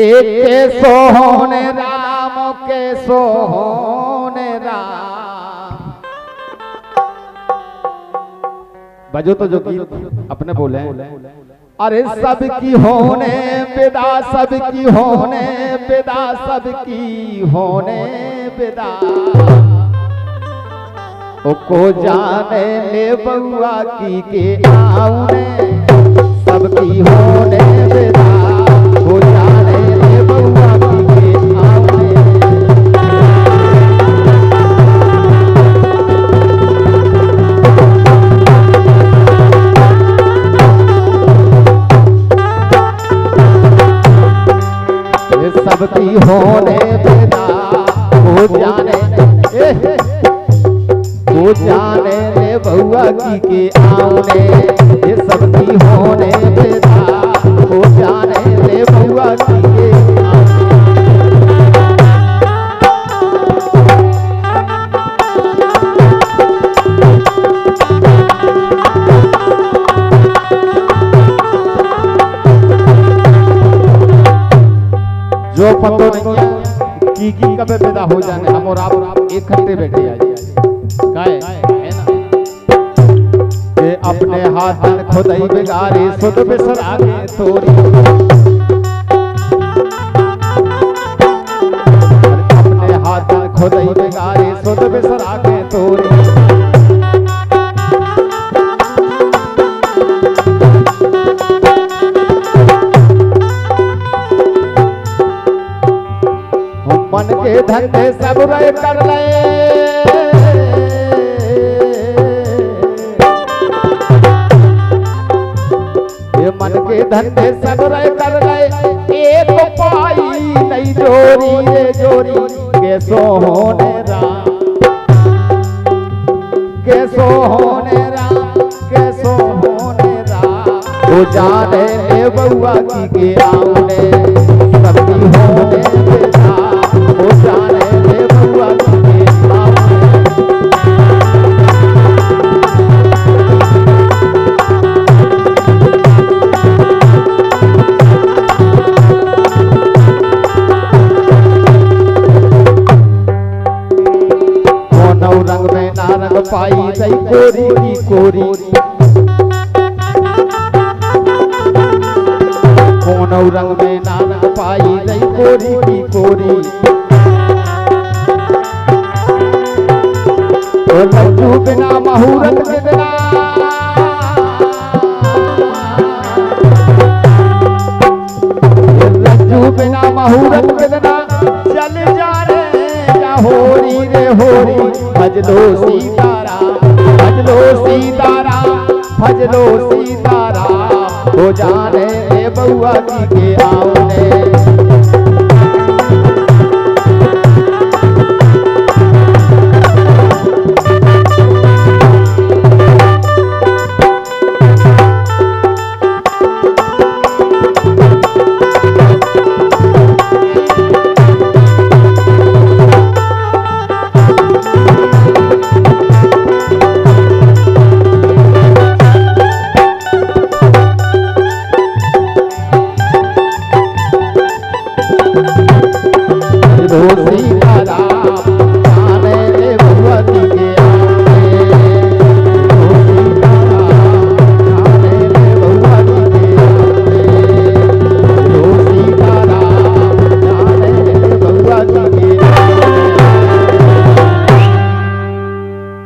एक के सोहन राम के सोहन राम। बजो तो जो गीत अपने बोले अरे सबकी होने विदा सबकी होने विदा सबकी होने विदा को जाने ले बउआ की के आउने सबकी होने विदा सबकी होने देना को जाने ए, जाने ले बउआ की के आने ये सब्ज़ी होने विदा पतो नहीं की की कबे पैदा हो जाने। हम और आप इकट्ठे बैठे आ जाए काहे है ना? के अपने हाथ खुदाई बिगारे सुध बिसर आगे तोरी अपने हाथ खुदाई बिगारे सुध बिसर आगे धंधे सब रे कर ले। ये मन के धंधे सब रे कर ले। एक पाई नहीं जोरी रे जोरी, कैसो होने राम कैसो होने राम कैसो होने राम वो जाने बउआ की के आउने सबकी होने कोनौ रंग में नारंग पाई दई कोरी की कोरी कोनौ रंग में नारंग पाई दई कोरी की कोरी ओ लज्जू बिना महूरत के बिना लज्जू बिना महूरत होरी भज लो सीताराम भज लो सीताराम भजलो सीताराम हो जाने बउआ जी के आउने Gracias.